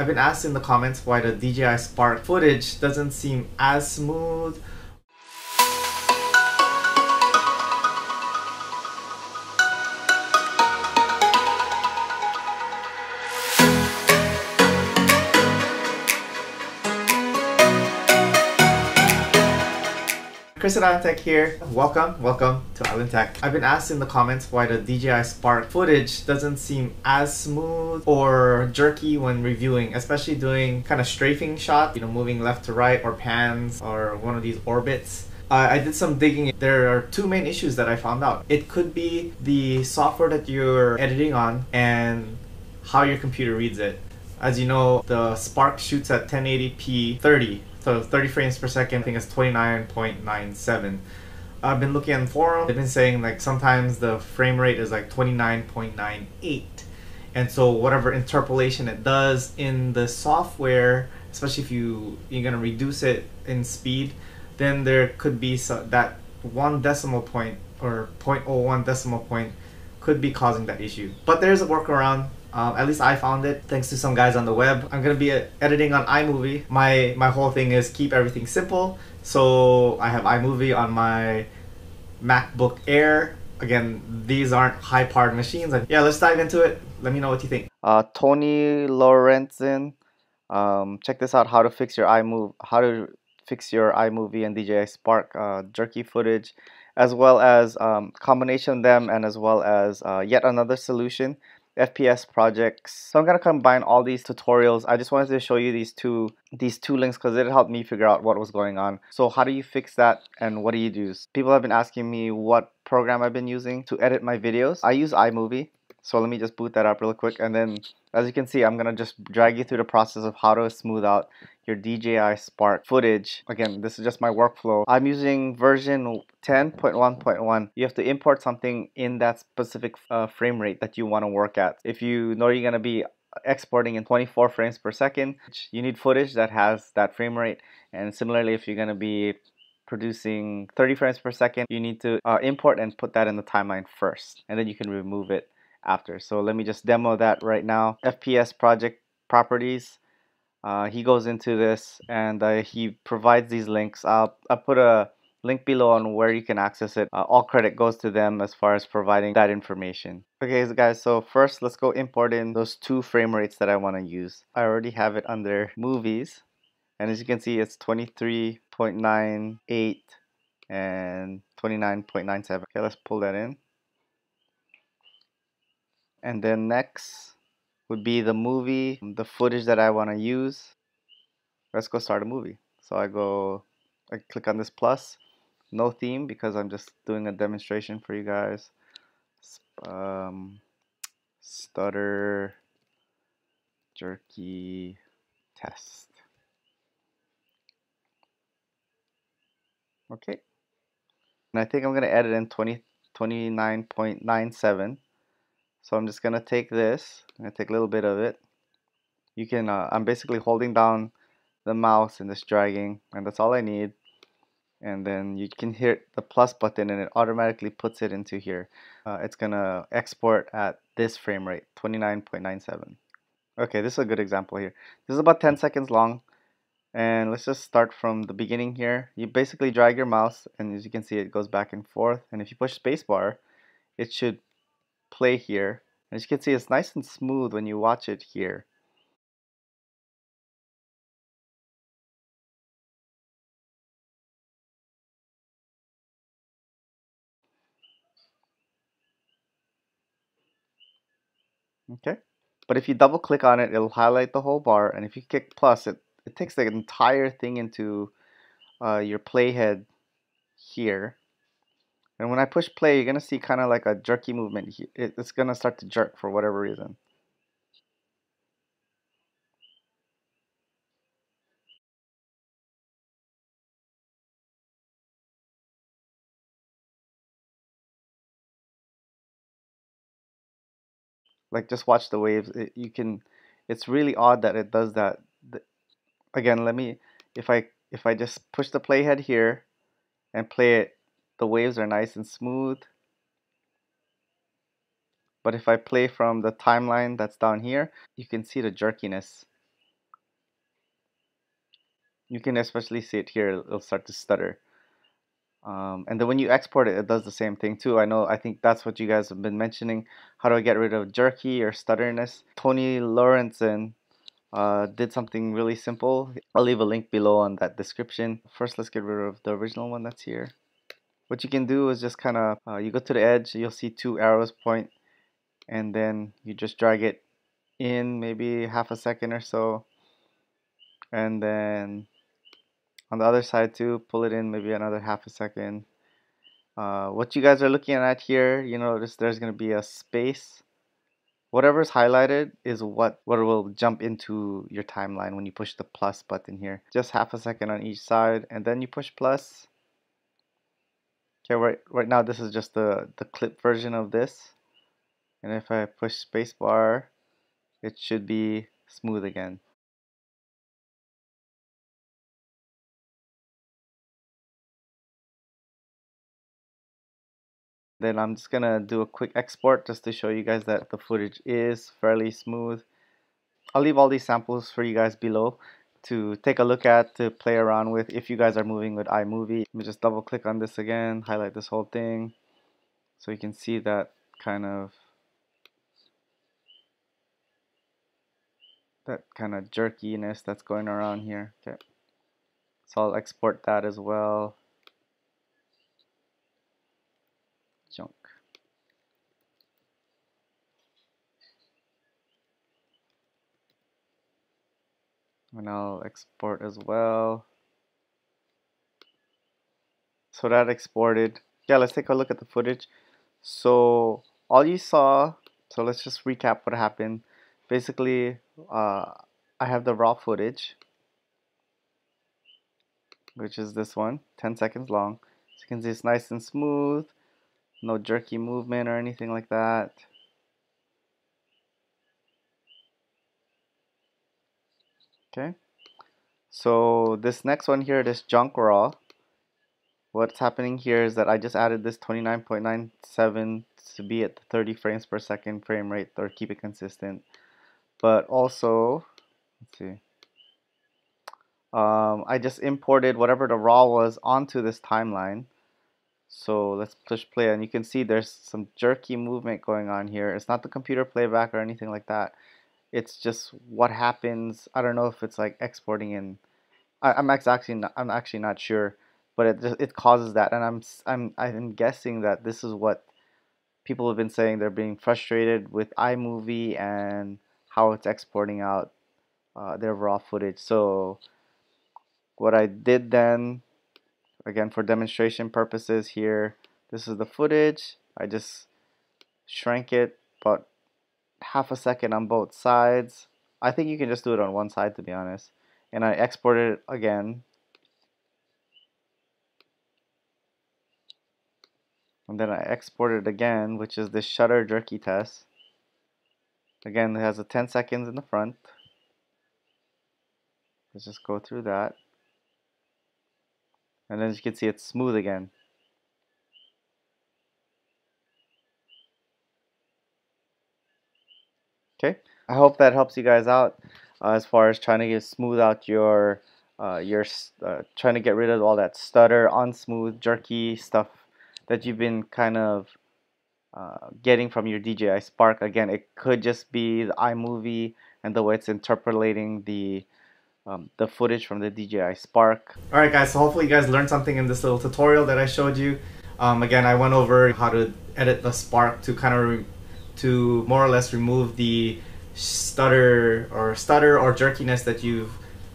I've been asked in the comments why the DJI Spark footage doesn't seem as smooth Chris at Island Tech here. Welcome, welcome to Island Tech. I've been asked in the comments why the DJI Spark footage doesn't seem as smooth or jerky when reviewing, especially doing kind of strafing shots, you know, moving left to right or pans or one of these orbits. Uh, I did some digging. There are two main issues that I found out. It could be the software that you're editing on and how your computer reads it. As you know, the Spark shoots at 1080p 30 so 30 frames per second, I think it's 29.97. I've been looking on the forum. They've been saying like sometimes the frame rate is like 29.98. And so whatever interpolation it does in the software, especially if you you're gonna reduce it in speed, then there could be so, that one decimal point or 0.01 decimal point could be causing that issue. But there's a workaround. Um, at least I found it thanks to some guys on the web. I'm gonna be uh, editing on iMovie. My my whole thing is keep everything simple. So I have iMovie on my MacBook Air. Again, these aren't high powered machines. Yeah, let's dive into it. Let me know what you think. Uh, Tony Lorenzen, um, check this out: how to fix your iMovie, how to fix your iMovie and DJI Spark uh, jerky footage, as well as um, combination of them, and as well as uh, yet another solution FPS projects. So I'm gonna combine all these tutorials. I just wanted to show you these two these two links because it helped me figure out what was going on. So how do you fix that and what do you do? People have been asking me what program I've been using to edit my videos. I use iMovie. So let me just boot that up real quick and then as you can see I'm gonna just drag you through the process of how to smooth out your DJI Spark footage. Again, this is just my workflow. I'm using version 10.1.1. You have to import something in that specific uh, frame rate that you want to work at. If you know you're to be exporting in 24 frames per second, you need footage that has that frame rate. And similarly, if you're to be producing 30 frames per second, you need to uh, import and put that in the timeline first. And then you can remove it after. So let me just demo that right now. FPS project properties uh, he goes into this and uh, he provides these links. I'll, I'll put a link below on where you can access it. Uh, all credit goes to them as far as providing that information. Okay guys, so first let's go import in those two frame rates that I want to use. I already have it under movies and as you can see it's 23.98 and 29.97. Okay, let's pull that in. And then next would be the movie, the footage that I want to use. Let's go start a movie. So I go, I click on this plus, no theme because I'm just doing a demonstration for you guys. Um, stutter, jerky, test. Okay. And I think I'm going to edit in 20, 29.97. So I'm just gonna take this, I'm gonna take a little bit of it. You can, uh, I'm basically holding down the mouse and just dragging, and that's all I need. And then you can hit the plus button and it automatically puts it into here. Uh, it's gonna export at this frame rate, 29.97. Okay, this is a good example here. This is about 10 seconds long. And let's just start from the beginning here. You basically drag your mouse and as you can see it goes back and forth. And if you push spacebar, it should play here. As you can see, it's nice and smooth when you watch it here. Okay, but if you double click on it, it'll highlight the whole bar, and if you click plus, it, it takes the entire thing into uh, your playhead here. And when I push play, you're going to see kind of like a jerky movement. It's going to start to jerk for whatever reason. Like just watch the waves. It, you can, it's really odd that it does that. Again, let me, if I, if I just push the playhead here and play it the waves are nice and smooth. But if I play from the timeline that's down here, you can see the jerkiness. You can especially see it here, it'll start to stutter. Um, and then when you export it, it does the same thing too. I know, I think that's what you guys have been mentioning. How do I get rid of jerky or stutterness? Tony Lorenzen uh, did something really simple. I'll leave a link below on that description. First, let's get rid of the original one that's here. What you can do is just kind of, uh, you go to the edge, you'll see two arrows point, and then you just drag it in maybe half a second or so. And then on the other side too, pull it in maybe another half a second. Uh, what you guys are looking at here, you notice there's going to be a space Whatever's highlighted is what, what will jump into your timeline when you push the plus button here. Just half a second on each side and then you push plus. Okay, right, right now this is just the, the clip version of this. And if I push spacebar, it should be smooth again. Then I'm just gonna do a quick export just to show you guys that the footage is fairly smooth. I'll leave all these samples for you guys below to take a look at, to play around with if you guys are moving with iMovie. Let me just double click on this again, highlight this whole thing so you can see that kind of that kind of jerkiness that's going around here. Okay. So I'll export that as well. And I'll export as well. So that exported. Yeah, let's take a look at the footage. So all you saw, so let's just recap what happened. Basically, uh, I have the raw footage, which is this one, 10 seconds long. So you can see it's nice and smooth no jerky movement or anything like that. Okay, so this next one here, this junk raw, what's happening here is that I just added this 29.97 to be at the 30 frames per second frame rate or keep it consistent. But also, let's see, um, I just imported whatever the raw was onto this timeline. So let's push play and you can see there's some jerky movement going on here. It's not the computer playback or anything like that. It's just what happens. I don't know if it's like exporting in. I, am actually not, I'm actually not sure, but it just, it causes that, and I'm I'm I'm guessing that this is what people have been saying. They're being frustrated with iMovie and how it's exporting out uh, their raw footage. So what I did then again for demonstration purposes here this is the footage I just shrank it about half a second on both sides. I think you can just do it on one side to be honest. And I exported it again. And then I exported it again which is the shutter jerky test. Again it has a 10 seconds in the front. Let's just go through that. And as you can see it's smooth again okay I hope that helps you guys out uh, as far as trying to get smooth out your uh, your uh, trying to get rid of all that stutter unsmooth jerky stuff that you've been kind of uh, getting from your DJI Spark again it could just be the iMovie and the way it's interpolating the um, the footage from the DJI Spark. Alright guys, so hopefully you guys learned something in this little tutorial that I showed you. Um, again, I went over how to edit the Spark to kind of to more or less remove the stutter or stutter or jerkiness that you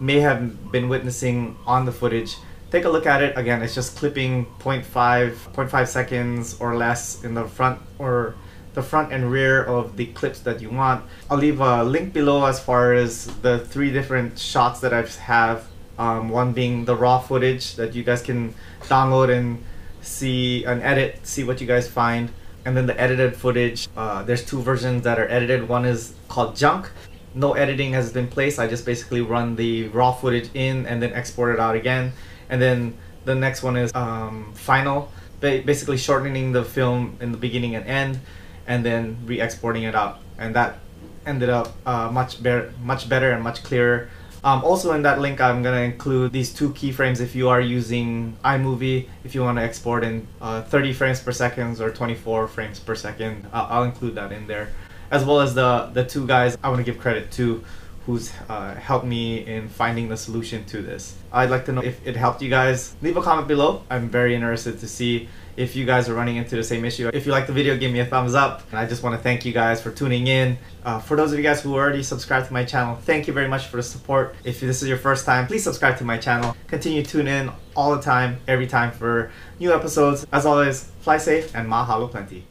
may have been witnessing on the footage. Take a look at it. Again, it's just clipping 0.5, 0.5 seconds or less in the front or the front and rear of the clips that you want. I'll leave a link below as far as the three different shots that I have. Um, one being the raw footage that you guys can download and see and edit, see what you guys find. And then the edited footage, uh, there's two versions that are edited. One is called junk. No editing has been placed. I just basically run the raw footage in and then export it out again. And then the next one is um, final, basically shortening the film in the beginning and end and then re-exporting it out and that ended up uh, much better much better and much clearer Um, also in that link, I'm gonna include these two keyframes if you are using iMovie, if you want to export in uh, 30 frames per second or 24 frames per second. I'll, I'll include that in there, as well as the the two guys I want to give credit to who's uh, helped me in finding the solution to this. I'd like to know if it helped you guys. Leave a comment below. I'm very interested to see if you guys are running into the same issue. If you like the video, give me a thumbs up. And I just want to thank you guys for tuning in. Uh, for those of you guys who already subscribed to my channel, thank you very much for the support. If this is your first time, please subscribe to my channel. Continue to tune in all the time, every time for new episodes. As always, fly safe and mahalo plenty.